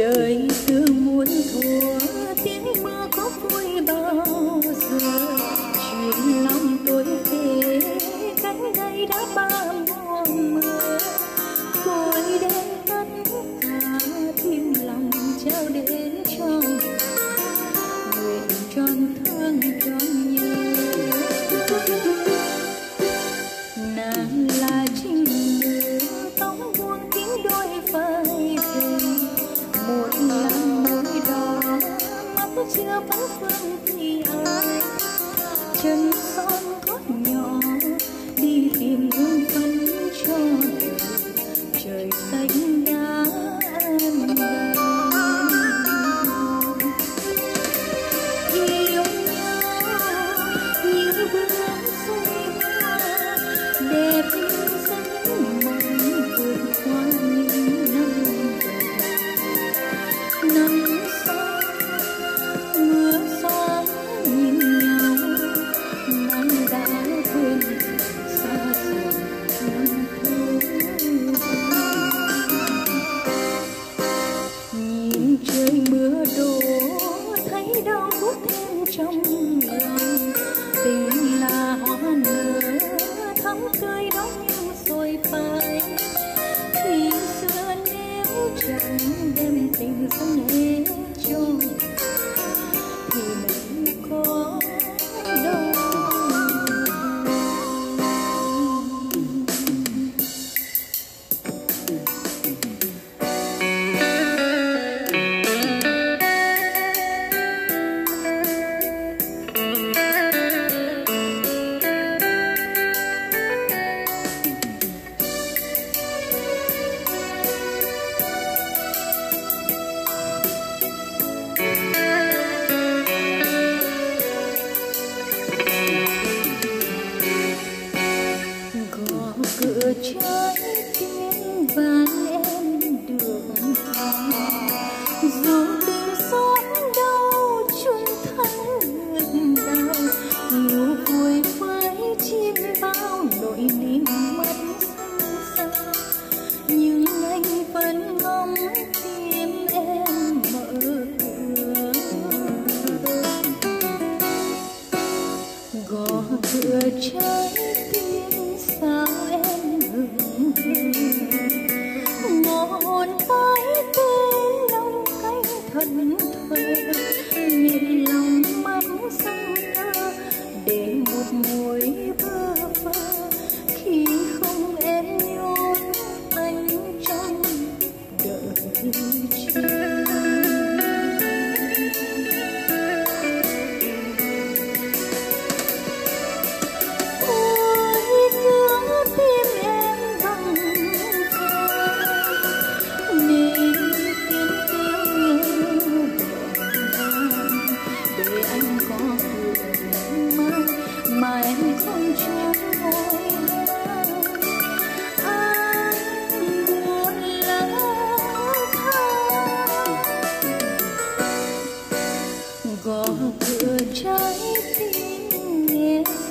đời xưa muốn so tình không nên cho nói tiếng và em đường dù 心。